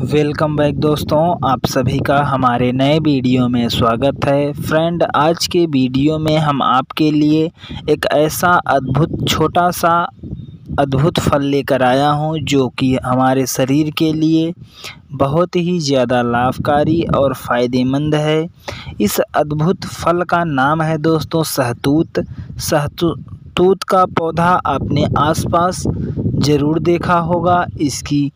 Welcome back दोस्तों, आप सभी का हमारे नए वीडियो में स्वागत है। फ्रेंड, आज के वीडियो में हम आपके लिए एक ऐसा अद्भुत, छोटा सा अद्भुत फल लेकर आया हूँ, जो कि हमारे शरीर के लिए बहुत ही ज़्यादा लाभकारी और फ़ायदेमंद है। इस अद्भुत फल का नाम है दोस्तों सहतूत सहतूत का पौधा आपने आसपास ज़रूर देखा होगा। इसकी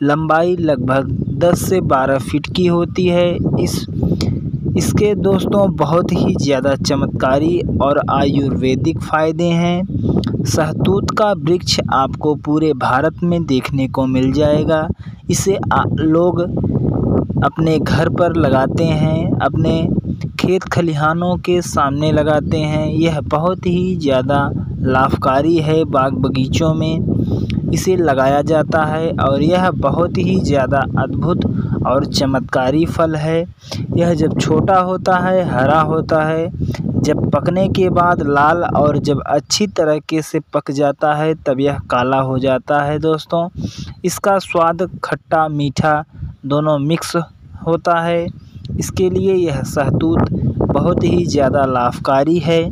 लंबाई लगभग 10 से 12 फीट की होती है। इस, इसके दोस्तों बहुत ही ज़्यादा चमत्कारी और आयुर्वेदिक फ़ायदे हैं। सहतूत का वृक्ष आपको पूरे भारत में देखने को मिल जाएगा। इसे लोग अपने घर पर लगाते हैं, अपने खेत खलिहानों के सामने लगाते हैं। यह बहुत ही ज़्यादा लाभकारी है बाग बगीचों में। इसे लगाया जाता है और यह बहुत ही ज़्यादा अद्भुत और चमत्कारी फल है। यह जब छोटा होता है, हरा होता है, जब पकने के बाद लाल और जब अच्छी तरीके से पक जाता है, तब यह काला हो जाता है दोस्तों। इसका स्वाद खट्टा, मीठा दोनों मिक्स होता है। इसके लिए यह सहतूत बहुत ही ज़्यादा लाभकारी है।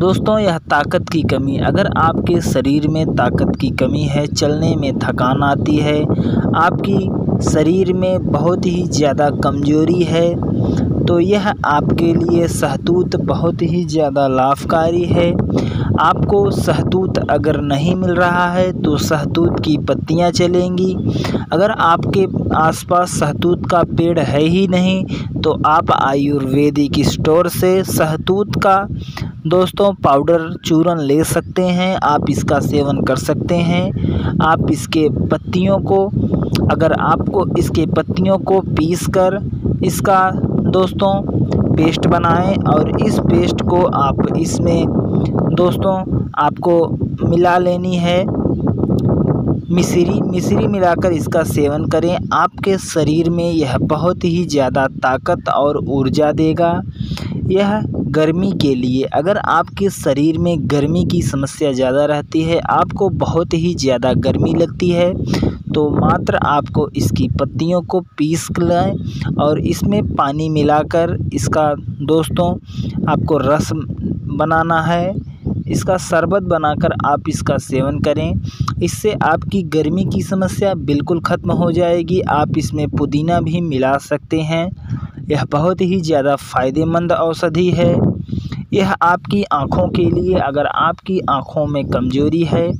दोस्तों, यह ताकत की कमी। अगर आपके शरीर में ताकत की कमी है, चलने में थकान आती है, आपकी शरीर में बहुत ही ज़्यादा कमज़ोरी है तो यह आपके लिए सहतूत बहुत ही ज़्यादा लाभकारी है। आपको सहतूत अगर नहीं मिल रहा है तो सहतूत की पत्तियाँ चलेंगी। अगर आपके आसपास सहतूत का पेड़ है ही नहीं तो आप आयुर्वेदिक स्टोर से सहतूत का दोस्तों, पाउडर चूरन ले सकते हैं, आप इसका सेवन कर सकते हैं। आप इसके पत्तियों को, अगर आपको इसके पत्तियों को पीस कर इसका दोस्तों पेस्ट बनाएँ और इस पेस्ट को आप इसमें दोस्तों आपको मिला लेनी है। मिश्री मिश्री मिलाकर इसका सेवन करें। आपके शरीर में यह बहुत ही ज़्यादा ताकत और ऊर्जा देगा। यह गर्मी के लिए, अगर आपके शरीर में गर्मी की समस्या ज़्यादा रहती है, आपको बहुत ही ज़्यादा गर्मी लगती है तो मात्र आपको इसकी पत्तियों को पीस लें और इसमें पानी मिलाकर इसका, दोस्तों, आपको रस बनाना है। इसका शरबत बनाकर आप इसका सेवन करें। इससे आपकी गर्मी की समस्या बिल्कुल ख़त्म हो जाएगी। आप इसमें पुदीना भी मिला सकते हैं। यह बहुत ही ज़्यादा फ़ायदेमंद औषधि है। यह आपकी आँखों के लिए, अगर आपकी आँखों में कमज़ोरी है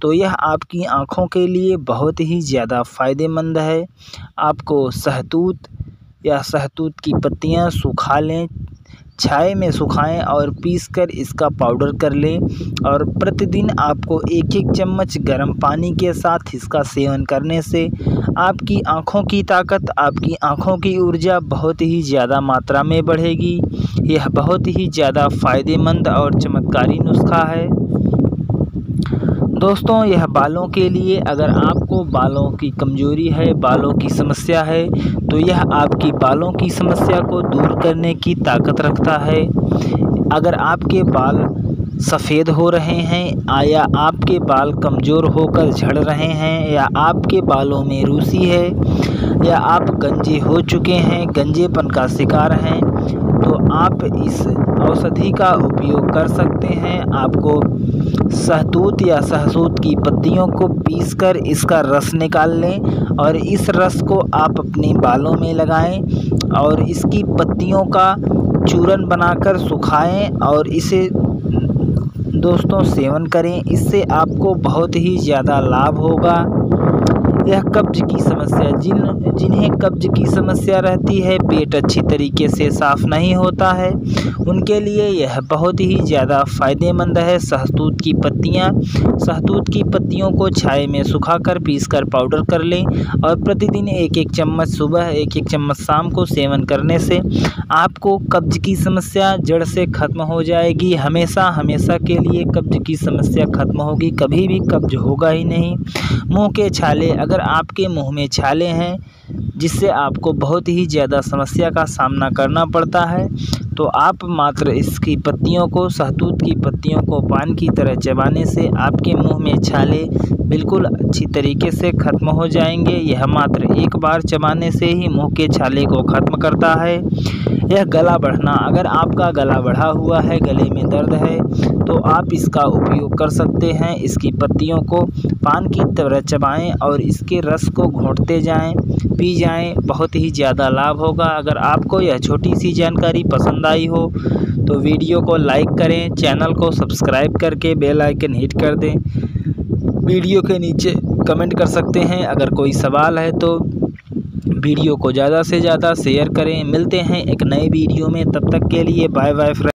तो यह आपकी आँखों के लिए बहुत ही ज़्यादा फ़ायदेमंद है। आपको सहतूत या सहतूत की पत्तियाँ सुखा लें छाए में सुखाएँ और पीसकर इसका पाउडर कर लें और प्रतिदिन आपको एक एक चम्मच गर्म पानी के साथ इसका सेवन करने से आपकी आँखों की ताकत, आपकी आँखों की ऊर्जा बहुत ही ज़्यादा मात्रा में बढ़ेगी। यह बहुत ही ज़्यादा फ़ायदेमंद और चमत्कारी नुस्खा है। दोस्तों, यह बालों के लिए अगर आपको बालों की कमज़ोरी है, बालों की समस्या है तो यह आपकी बालों की समस्या को दूर करने की ताकत रखता है। अगर आपके बाल सफ़ेद हो रहे हैं, या आपके बाल कमज़ोर होकर झड़ रहे हैं, या आपके बालों में रूसी है, या आप गंजे हो चुके हैं, गंजेपन का शिकार हैं तो आप इस औषधि का उपयोग कर सकते हैं। आपको सहतूत या सहसूत की पत्तियों को पीसकर इसका रस निकाल लें और इस रस को आप अपने बालों में लगाएँ और इसकी पत्तियों का चूरन बनाकर सुखाएँ और इसे दोस्तों सेवन करें। इससे आपको बहुत ही ज़्यादा लाभ होगा। यह कब्ज की समस्या जिन, जिन्हें कब्ज की समस्या रहती है, पेट अच्छी तरीके से साफ़ नहीं होता है, उनके लिए यह बहुत ही ज़्यादा फ़ायदेमंद है। सहतूत की पत्तियाँ सहतूत की पत्तियों को छाए में सुखाकर पीसकर पाउडर कर लें और प्रतिदिन एक एक चम्मच सुबह एक एक चम्मच शाम को सेवन करने से आपको कब्ज की समस्या जड़ से ख़त्म हो जाएगी। हमेशा हमेशा के लिए कब्ज की समस्या ख़त्म होगी, कभी भी कब्ज होगा ही नहीं। मुँह के छाले अगर अगर आपके मुँह में छाले हैं, जिससे आपको बहुत ही ज़्यादा समस्या का सामना करना पड़ता है तो आप मात्र इसकी पत्तियों को, सहतूत की पत्तियों को पान की तरह चबाने से आपके मुँह में छाले बिल्कुल अच्छी तरीके से ख़त्म हो जाएँगे। यह मात्र एक बार चबाने से ही मुँह के छाले को ख़त्म करता है। यह गला बढ़ना, अगर आपका गला बढ़ा हुआ है, गले में दर्द है तो आप इसका उपयोग कर सकते हैं। इसकी पत्तियों को पान की तरह चबाएँ और इसके रस को घोंटते जाएँ, पी जाएँ। बहुत ही ज़्यादा लाभ होगा। अगर आपको यह छोटी सी जानकारी पसंद आई हो तो वीडियो को लाइक करें चैनल को सब्सक्राइब करके बेल आइकन हिट कर दें। वीडियो के नीचे कमेंट कर सकते हैं, अगर कोई सवाल है तो वीडियो को ज़्यादा से ज़्यादा शेयर करें। मिलते हैं एक नए वीडियो में, तब तक के लिए बाय बाय